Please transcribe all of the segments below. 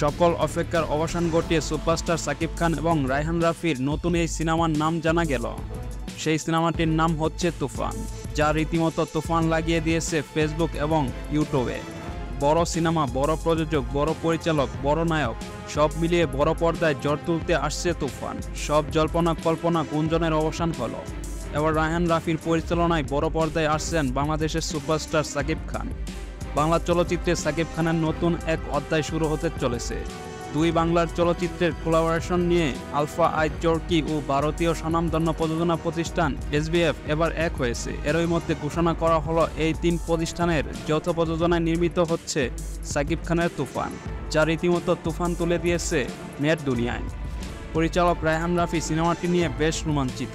সকল অপেক্ষার অবসান ঘটিয়ে সুপারস্টার সাকিব খান এবং রায়হান রাফির নতুন এই সিনেমার নাম জানা গেল। সেই সিনেমাটির নাম হচ্ছে তুফান, যা রীতিমতো তুফান লাগিয়ে দিয়েছে ফেসবুক এবং ইউটিউবে। বড় সিনেমা, বড় প্রযোজক, বড় পরিচালক, বড় নায়ক, সব মিলিয়ে বড় পর্দায় জ্বর তুলতে আসছে তুফান। সব জল্পনা কল্পনা গুঞ্জনের অবসান হলো। এবার রায়হান রাফির পরিচালনায় বড় পর্দায় আসছেন বাংলাদেশের সুপারস্টার সাকিব খান। বাংলা চলচ্চিত্রে সাকিব খানের নতুন এক অধ্যায় শুরু হতে চলেছে। দুই বাংলার চলচ্চিত্রের কোলাবোরেশন নিয়ে আলফা আই চর্কি ও ভারতীয় স্বনামধন্য প্রযোজনা প্রতিষ্ঠান এসবিএফ এবার এক হয়েছে। এরই মধ্যে ঘোষণা করা হলো, এই তিন প্রতিষ্ঠানের যৌথ প্রযোজনায় নির্মিত হচ্ছে সাকিব খানের তুফান, যা রীতিমতো তুফান তুলে দিয়েছে নেট দুনিয়ায়। পরিচালক রায়হান রাফি সিনেমাটি নিয়ে বেশ রোমাঞ্চিত।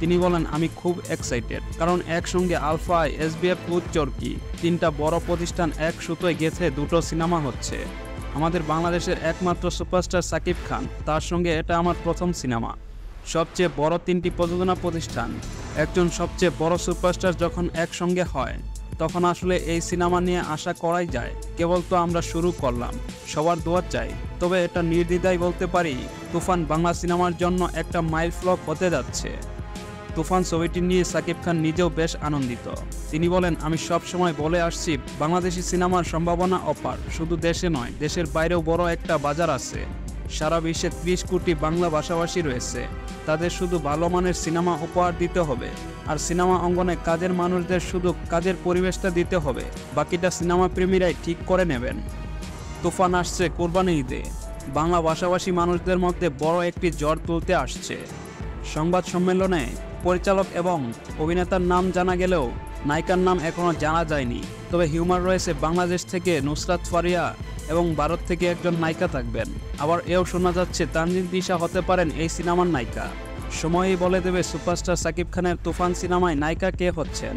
তিনি বলেন, আমি খুব এক্সাইটেড কারণ একসঙ্গে আলফা, এস এসবিএফ ও চরকি তিনটা বড় প্রতিষ্ঠান এক সুতোয় গেছে, দুটো সিনেমা হচ্ছে। আমাদের বাংলাদেশের একমাত্র সুপারস্টার সাকিব খান, তার সঙ্গে এটা আমার প্রথম সিনেমা। সবচেয়ে বড় তিনটি প্রযোজনা প্রতিষ্ঠান, একজন সবচেয়ে বড় সুপারস্টার যখন একসঙ্গে হয়, তখন আসলে এই সিনেমা নিয়ে আশা করাই যায়। কেবল তো আমরা শুরু করলাম, সবার দোয়া চাই। তবে এটা নির্দ্বিধায় বলতে পারি, তুফান বাংলা সিনেমার জন্য একটা মাইল ফ্লক হতে যাচ্ছে। তুফান ছবিটি নিয়ে সাকিব খান নিজেও বেশ আনন্দিত। তিনি বলেন, আমি সব সময় বলে আসছি, বাংলাদেশি সিনেমার সম্ভাবনা অপার। শুধু দেশে নয়, দেশের বাইরেও বড় একটা বাজার আছে। সারা বিশ্বে ত্রিশ কোটি বাংলা ভাষাভাষী রয়েছে। তাদের শুধু ভালো মানের সিনেমা উপহার দিতে হবে। আর সিনেমা অঙ্গনে কাজের মানুষদের শুধু কাজের পরিবেশটা দিতে হবে। বাকিটা সিনেমা প্রেমীরাই ঠিক করে নেবেন। তুফান আসছে কোরবানি ঈদে। বাংলা ভাষাভাষী মানুষদের মধ্যে বড় একটি জ্বর তুলতে আসছে। সংবাদ সম্মেলনে পরিচালক এবং অভিনেতার নাম জানা গেলেও নায়িকার নাম এখনও জানা যায়নি। তবে হিউমার রয়েছে বাংলাদেশ থেকে নুসরাত ফারিয়া এবং ভারত থেকে একজন নায়িকা থাকবেন। আবার এও শোনা যাচ্ছে তানজিন দিশা হতে পারেন এই সিনেমার নায়িকা। সময়ই বলে দেবে সুপারস্টার সাকিব খানের তুফান সিনেমায় নায়িকা কে হচ্ছেন।